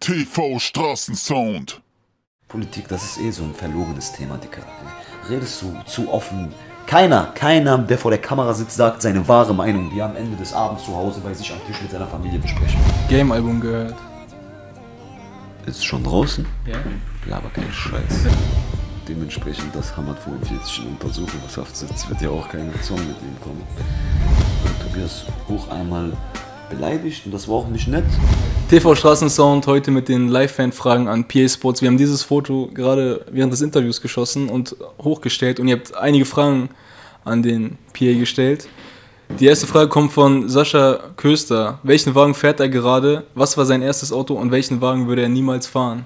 TV Straßensound. Politik, das ist eh so ein verlogenes Thema, Dicker. Redest du zu offen. Keiner, keiner, der vor der Kamera sitzt, sagt seine wahre Meinung, die er am Ende des Abends zu Hause bei sich am Tisch mit seiner Familie besprechen. Game-Album gehört. Ist schon draußen? Ja. Laber kein Scheiß. Dementsprechend, dass Hamad 45 in Untersuchungshaft sitzt, wird ja auch kein Song mit ihm kommen. Und Tobias Hoch einmal beleidigt und das war auch nicht nett. TV Straßensound heute mit den Live-Fan-Fragen an PA Sports. Wir haben dieses Foto gerade während des Interviews geschossen und hochgestellt und ihr habt einige Fragen an den PA gestellt. Die erste Frage kommt von Sascha Köster. Welchen Wagen fährt er gerade? Was war sein erstes Auto und welchen Wagen würde er niemals fahren?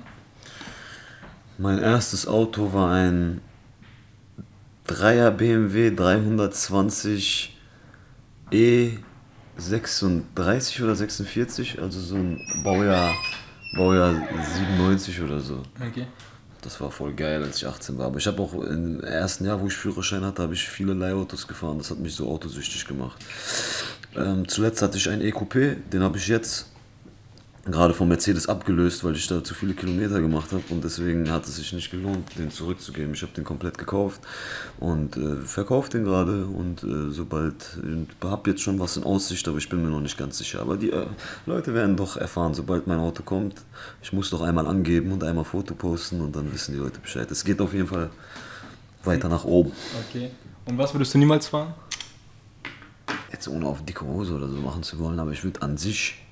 Mein erstes Auto war ein 3er BMW 320 E36 oder 46, also so ein Baujahr, Baujahr 97 oder so. Okay. Das war voll geil, als ich 18 war. Aber ich habe auch im ersten Jahr, wo ich Führerschein hatte, habe ich viele Leihautos gefahren. Das hat mich so autosüchtig gemacht. Ähm, zuletzt hatte ich einen EQP, den habe ich jetzt gerade von Mercedes abgelöst, weil ich da zu viele Kilometer gemacht habe und deswegen hat es sich nicht gelohnt, den zurückzugeben. Ich habe den komplett gekauft und äh, verkaufe den gerade und äh, sobald, ich habe jetzt schon was in Aussicht, aber ich bin mir noch nicht ganz sicher. Aber die äh, Leute werden doch erfahren, sobald mein Auto kommt. Ich muss doch einmal angeben und einmal Foto posten und dann wissen die Leute Bescheid. Es geht auf jeden Fall weiter nach oben. Okay. Und was würdest du niemals fahren? Jetzt ohne auf dicke Hose oder so machen zu wollen, aber ich würde an sich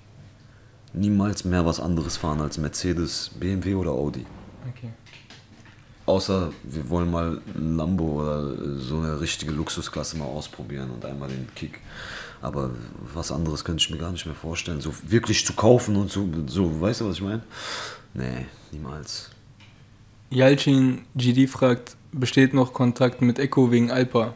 niemals mehr was anderes fahren als Mercedes, BMW oder Audi. Okay. Außer wir wollen mal ein Lambo oder so eine richtige Luxusklasse mal ausprobieren und einmal den Kick. Aber was anderes könnte ich mir gar nicht mehr vorstellen. So wirklich zu kaufen und so, so weißt du, was ich meine? Nee, niemals. Yalcin GD fragt, besteht noch Kontakt mit Echo wegen Alpa?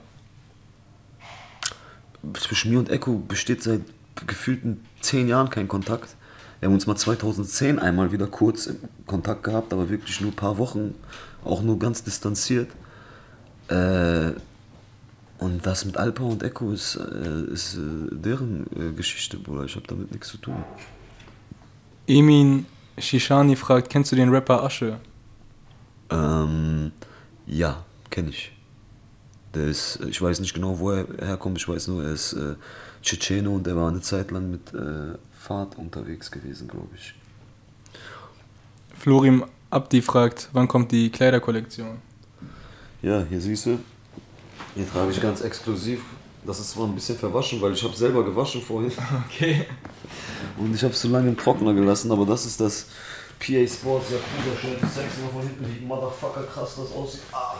Zwischen mir und Echo besteht seit gefühlten zehn Jahren kein Kontakt. Wir haben uns mal 2010 einmal wieder kurz im Kontakt gehabt, aber wirklich nur ein paar Wochen, auch nur ganz distanziert. Äh, und das mit Alpa und Echo ist, äh, ist äh, deren äh, Geschichte, Bruder. Ich habe damit nichts zu tun. Emin Shishani fragt, kennst du den Rapper Asche? Ähm, ja, kenne ich. Der ist, ich weiß nicht genau, wo er herkommt, ich weiß nur, er ist äh, Tschetschene und er war eine Zeit lang mit äh, Fahrt unterwegs gewesen, glaube ich. Florim Abdi fragt, wann kommt die Kleiderkollektion? Ja, hier siehst du, hier trage ich ganz exklusiv. Das ist zwar ein bisschen verwaschen, weil ich habe selber gewaschen vorhin. Okay. Und ich habe es zu lange im Trockner gelassen, aber das ist das PA Sports Yakuza-Shirt. Ich zeig's dir mal von hinten, wie Motherfucker krass das aussieht. Ah.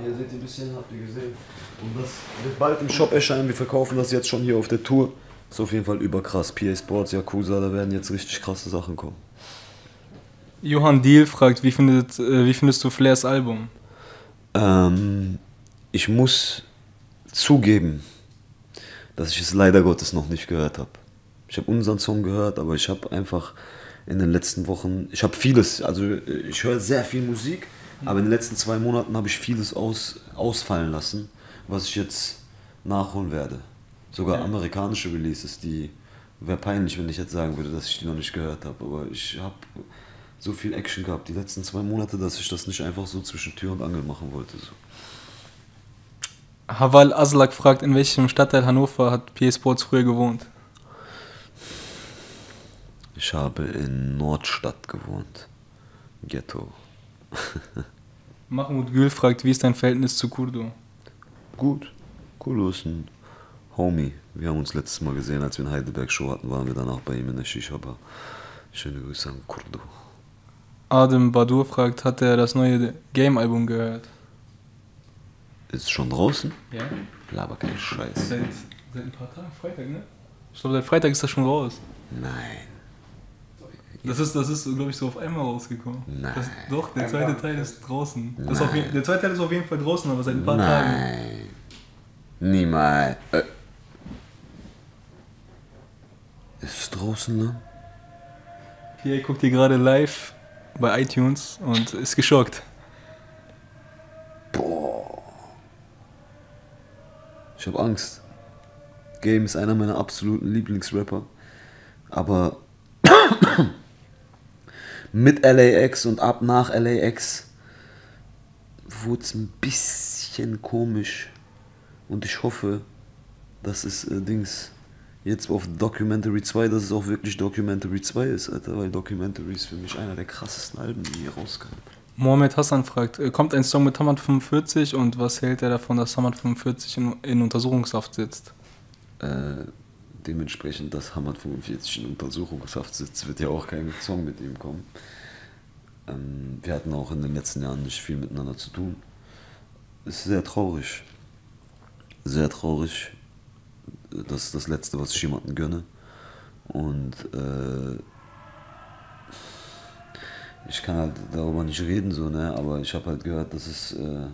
Hier seht ihr ein bisschen, habt ihr gesehen. Und das wird bald im Shop erscheinen. Wir verkaufen das jetzt schon hier auf der Tour. Ist auf jeden Fall überkrass. PA Sports, Yakuza, da werden jetzt richtig krasse Sachen kommen. Johann Diel fragt, wie, findet, äh, wie findest du Flairs Album? Ähm, ich muss zugeben, dass ich es leider Gottes noch nicht gehört habe. Ich habe unseren Song gehört, aber ich habe einfach in den letzten Wochen, ich habe vieles, also ich höre sehr viel Musik, aber in den letzten zwei Monaten habe ich vieles aus, ausfallen lassen, was ich jetzt nachholen werde. Sogar amerikanische Releases, die wäre peinlich, wenn ich jetzt sagen würde, dass ich die noch nicht gehört habe. Aber ich habe so viel Action gehabt die letzten zwei Monate, dass ich das nicht einfach so zwischen Tür und Angel machen wollte. So. Haval Aslak fragt, in welchem Stadtteil Hannover hat PA Sports früher gewohnt? Ich habe in Nordstadt gewohnt. Ghetto. Mahmoud Gül fragt, wie ist dein Verhältnis zu Kurdo? Gut. Kulo ist ein Homie. Wir haben uns letztes Mal gesehen, als wir in Heidelberg Show hatten, waren wir danach bei ihm in der Shisha-Bar. Schöne Grüße an Kurdo. Adem Badur fragt, hat er das neue Game-Album gehört? Ist schon draußen? Ja. Laber kein Scheiß. Seit, seit ein paar Tagen, Freitag, ne? Ich glaube, seit Freitag ist das schon raus. Nein. Das ist, das ist glaube ich, so auf einmal rausgekommen. Nein. Das, doch, der zweite Teil ist draußen. Das ist auf, der zweite Teil ist auf jeden Fall draußen, aber seit ein paar Tagen. Nein. Niemals. Äh. Ist es draußen, ne? Hier guckt ihr gerade live bei iTunes und ist geschockt. Boah. Ich habe Angst. Game ist einer meiner absoluten Lieblingsrapper. Aber mit LAX und ab nach LAX wurde es ein bisschen komisch. Und ich hoffe, dass es äh, Dings jetzt auf Documentary 2, dass es auch wirklich Documentary 2 ist, Alter, weil Documentary ist für mich einer der krassesten Alben, die hier rauskamen. Mohamed Hassan fragt, äh, kommt ein Song mit Hamad 45 und was hält er davon, dass Hamad 45 in, in Untersuchungshaft sitzt? Äh, dementsprechend, dass Hamad 45 in Untersuchungshaft sitzt, wird ja auch kein Song mit ihm kommen. Ähm, wir hatten auch in den letzten Jahren nicht viel miteinander zu tun. Ist sehr traurig. Sehr traurig. Das ist das Letzte, was ich jemandem gönne. Und äh, ich kann halt darüber nicht reden, so, ne? aber ich habe halt gehört, dass es. Äh,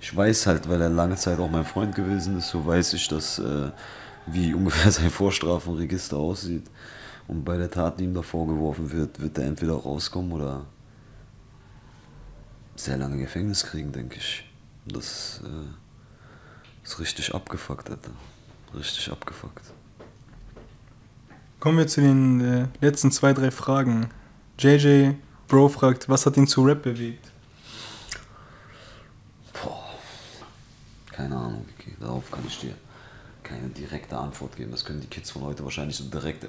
ich weiß halt, weil er lange Zeit auch mein Freund gewesen ist, so weiß ich, dass. Äh, wie ungefähr sein Vorstrafenregister aussieht. Und bei der Tat, die ihm da vorgeworfen wird, wird er entweder rauskommen oder sehr lange Gefängnis kriegen, denke ich. Das äh, ist richtig abgefuckt, Alter. Richtig abgefuckt. Kommen wir zu den äh, letzten zwei, drei Fragen. JJ Bro fragt, was hat ihn zu Rap bewegt? Boah. Keine Ahnung, okay. darauf kann ich dir keine direkte Antwort geben. Das können die Kids von heute wahrscheinlich so direkt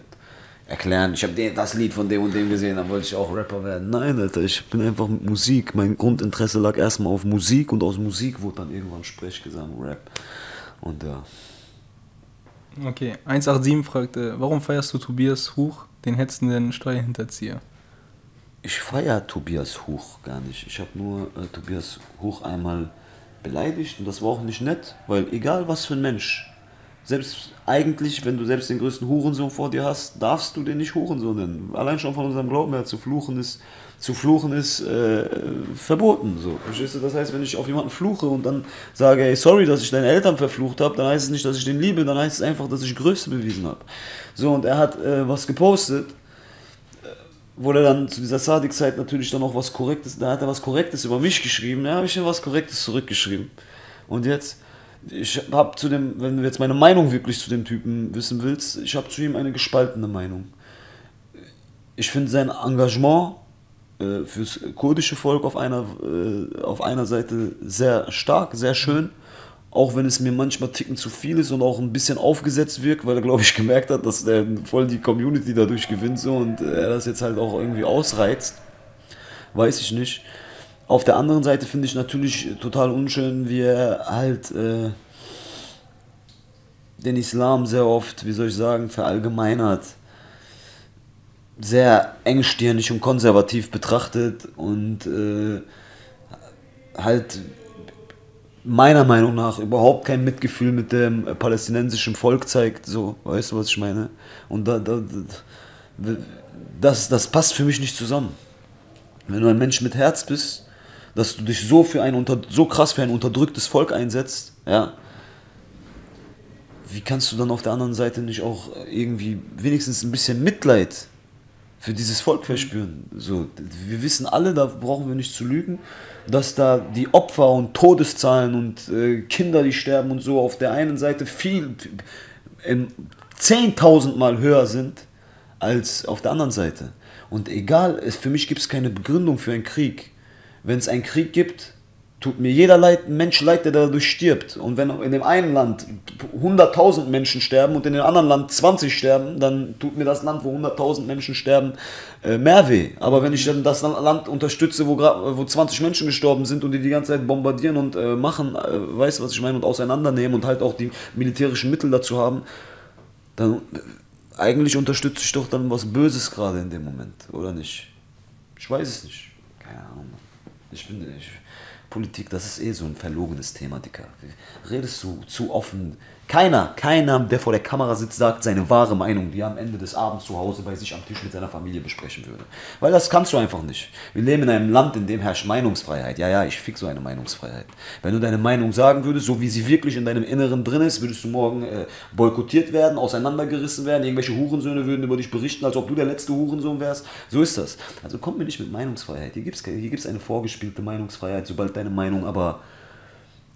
erklären. Ich habe das Lied von dem und dem gesehen, dann wollte ich auch Rapper werden. Nein, Alter, ich bin einfach mit Musik. Mein Grundinteresse lag erstmal auf Musik und aus Musik wurde dann irgendwann Sprechgesang, Rap. Und ja. Okay, 187 fragte, warum feierst du Tobias Huch, den hetzenden Steuerhinterzieher? Ich feiere Tobias Huch gar nicht. Ich habe nur äh, Tobias Huch einmal beleidigt und das war auch nicht nett, weil egal was für ein Mensch selbst eigentlich, wenn du selbst den größten Hurensohn vor dir hast, darfst du den nicht Hurensohn nennen. Allein schon von unserem Glauben her, zu fluchen ist, zu fluchen ist äh, verboten. So. Verstehst du? Das heißt, wenn ich auf jemanden fluche und dann sage, ey, sorry, dass ich deine Eltern verflucht habe, dann heißt es nicht, dass ich den liebe, dann heißt es einfach, dass ich Größe bewiesen habe. So, und er hat äh, was gepostet, äh, wo er dann zu dieser Sadik-Zeit natürlich dann auch was Korrektes, da hat er was Korrektes über mich geschrieben, da habe ich ihm was Korrektes zurückgeschrieben. Und jetzt ich habe zu dem, wenn du jetzt meine Meinung wirklich zu dem Typen wissen willst, ich habe zu ihm eine gespaltene Meinung. Ich finde sein Engagement äh, fürs kurdische Volk auf einer, äh, auf einer Seite sehr stark, sehr schön, auch wenn es mir manchmal ticken zu viel ist und auch ein bisschen aufgesetzt wirkt, weil er, glaube ich, gemerkt hat, dass er voll die Community dadurch gewinnt so und er das jetzt halt auch irgendwie ausreizt. Weiß ich nicht. Auf der anderen Seite finde ich natürlich total unschön, wie er halt äh, den Islam sehr oft, wie soll ich sagen, verallgemeinert, sehr engstirnig und konservativ betrachtet und äh, halt meiner Meinung nach überhaupt kein Mitgefühl mit dem palästinensischen Volk zeigt. So, weißt du, was ich meine? Und da, da, das, das passt für mich nicht zusammen. Wenn du ein Mensch mit Herz bist, dass du dich so für ein unter, so krass für ein unterdrücktes Volk einsetzt, ja, wie kannst du dann auf der anderen Seite nicht auch irgendwie wenigstens ein bisschen Mitleid für dieses Volk verspüren? So, wir wissen alle, da brauchen wir nicht zu lügen, dass da die Opfer und Todeszahlen und äh, Kinder, die sterben und so auf der einen Seite viel, zehntausendmal höher sind als auf der anderen Seite. Und egal, für mich gibt es keine Begründung für einen Krieg wenn es einen Krieg gibt, tut mir jeder leid, Mensch leid, der dadurch stirbt. Und wenn in dem einen Land 100.000 Menschen sterben und in dem anderen Land 20 sterben, dann tut mir das Land, wo 100.000 Menschen sterben, äh, mehr weh. Aber wenn ich dann das Land unterstütze, wo, wo 20 Menschen gestorben sind und die die ganze Zeit bombardieren und äh, machen, äh, weißt du, was ich meine, und auseinandernehmen und halt auch die militärischen Mittel dazu haben, dann äh, eigentlich unterstütze ich doch dann was Böses gerade in dem Moment, oder nicht? Ich weiß es nicht. Keine Ahnung. Ich finde, ich, Politik, das ist eh so ein verlogenes Thema, Dicker. Redest du zu offen keiner, keiner, der vor der Kamera sitzt, sagt seine wahre Meinung, die er am Ende des Abends zu Hause bei sich am Tisch mit seiner Familie besprechen würde. Weil das kannst du einfach nicht. Wir leben in einem Land, in dem herrscht Meinungsfreiheit. Ja, ja, ich fick so eine Meinungsfreiheit. Wenn du deine Meinung sagen würdest, so wie sie wirklich in deinem Inneren drin ist, würdest du morgen äh, boykottiert werden, auseinandergerissen werden, irgendwelche Hurensöhne würden über dich berichten, als ob du der letzte Hurensohn wärst. So ist das. Also komm mir nicht mit Meinungsfreiheit. Hier gibt es hier gibt's eine vorgespielte Meinungsfreiheit, sobald deine Meinung aber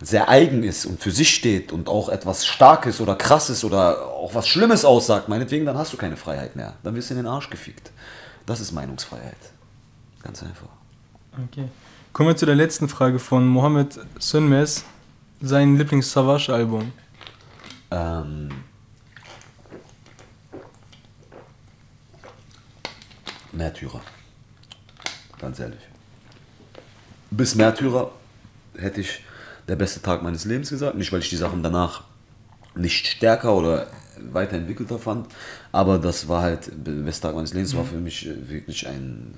sehr eigen ist und für sich steht und auch etwas Starkes oder Krasses oder auch was Schlimmes aussagt, meinetwegen, dann hast du keine Freiheit mehr. Dann wirst du in den Arsch gefickt. Das ist Meinungsfreiheit. Ganz einfach. Okay. Kommen wir zu der letzten Frage von Mohammed Sönmez. Sein Lieblings-Savage-Album. Ähm, Märtyrer. Ganz ehrlich. Bis Märtyrer hätte ich der beste Tag meines Lebens gesagt. Nicht, weil ich die Sachen danach nicht stärker oder weiterentwickelter fand, aber das war halt der beste Tag meines Lebens. war für mich äh, wirklich ein,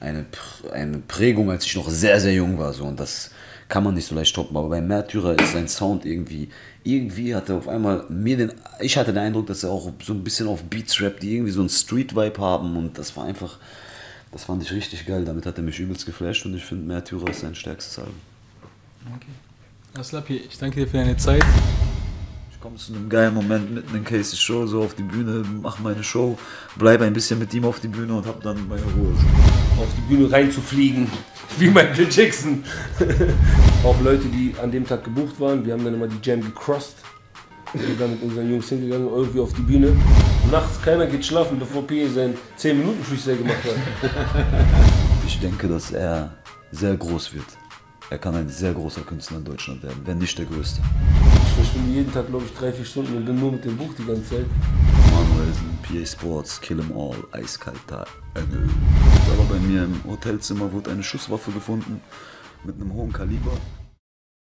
eine, eine Prägung, als ich noch sehr, sehr jung war. So. Und das kann man nicht so leicht stoppen. Aber bei Märtyrer ist sein Sound irgendwie, irgendwie hat er auf einmal mir den, ich hatte den Eindruck, dass er auch so ein bisschen auf Beats rappt, die irgendwie so einen Street-Vibe haben und das war einfach, das fand ich richtig geil. Damit hat er mich übelst geflasht und ich finde Märtyrer ist sein stärkstes Album. Aslapi, ich danke dir für deine Zeit. Ich komme zu einem geilen Moment mitten in Casey's Show, so auf die Bühne, mache meine Show, bleibe ein bisschen mit ihm auf die Bühne und habe dann meine Ruhe. auf die Bühne reinzufliegen, wie Michael Jackson. auch Leute, die an dem Tag gebucht waren, wir haben dann immer die Jam gecrossed. Wir sind dann mit unseren Jungs hingegangen, irgendwie auf die Bühne. Nachts keiner geht schlafen, bevor P sein 10 Minuten Freestyle gemacht hat. Ich denke, dass er sehr groß wird. Er kann ein sehr großer Künstler in Deutschland werden, wenn nicht der größte. Ich verschwinde jeden Tag, glaube ich, drei, vier Stunden und bin nur mit dem Buch die ganze Zeit. Manuelsen, PA Sports, Kill 'em All, eiskalter Engel. War bei mir im Hotelzimmer wurde eine Schusswaffe gefunden mit einem hohen Kaliber.